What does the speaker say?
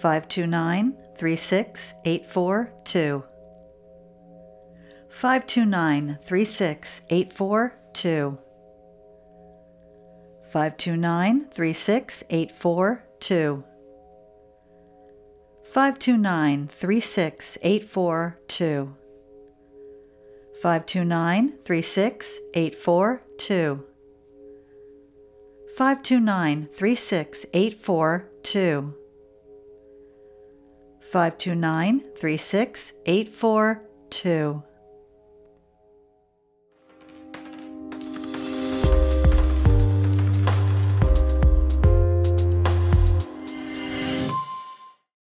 529 36842. 529 36842. 529 36842. 529 36842. 529 36842. 529 36842. 529 36842.